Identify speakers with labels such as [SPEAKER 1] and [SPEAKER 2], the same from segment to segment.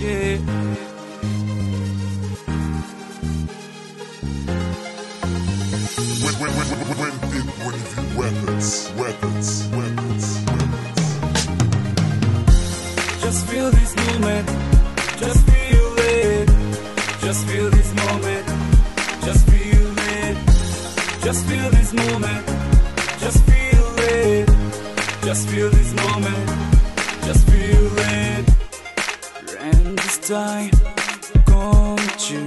[SPEAKER 1] yeah.
[SPEAKER 2] When, when, when, when, when, when, when you records, records, records, records.
[SPEAKER 1] Just feel this moment, just feel it. Just feel this moment, just feel it. Just feel this moment, just feel it. Just feel this moment, just feel it. Come true.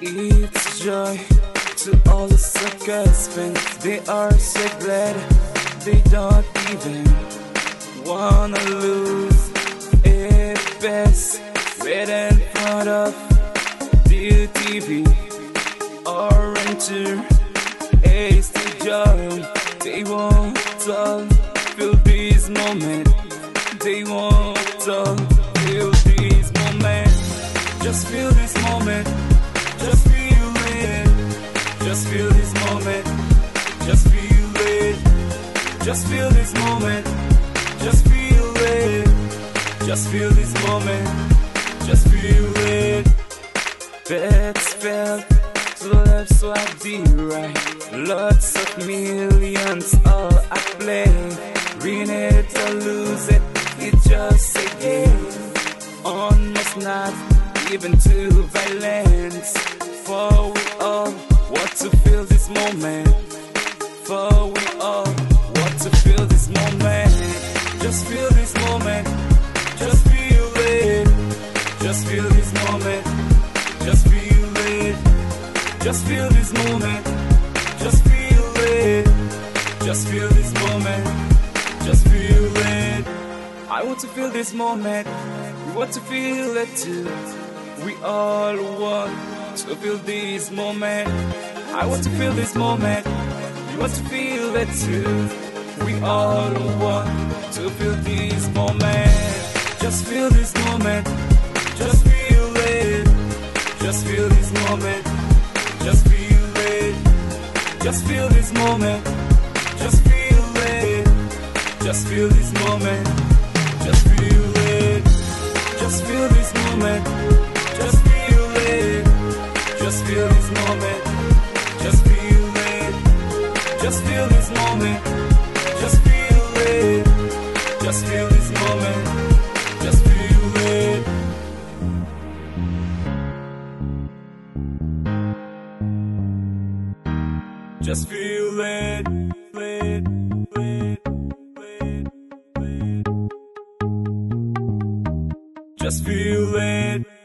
[SPEAKER 1] It's joy to all the suckers fans. They are so glad they don't even wanna lose it best right in front of the TV or into a stadium. They won't all feel this moment. They won't moment. Just feel this moment. Just feel it. Just feel this moment. Just feel it. Just feel this moment. Just feel it. Just feel this moment. Just feel it. Bets fell to the left, so I did right. Lots of millions, all I play. Win it or lose it, it's just a game. Almost not even to violence. For we all want to feel this moment. For we all want to feel this moment. Just feel this moment. Just feel it. Just feel this moment. Just feel it. Just feel this moment. Just feel it. Just feel this moment. Just feel it. I want to feel this moment. We want to feel it too. We all want to feel this moment. I want to feel this moment. You want to feel it too. We all want to feel this moment. Just feel this moment. Just feel it. Just feel this moment. Just feel it. Just feel this moment. Just feel it. Just feel this moment. Just feel it. Just feel this moment. Feel this moment. Just feel it. Just feel this moment. Just feel it. Just feel it. Just feel it.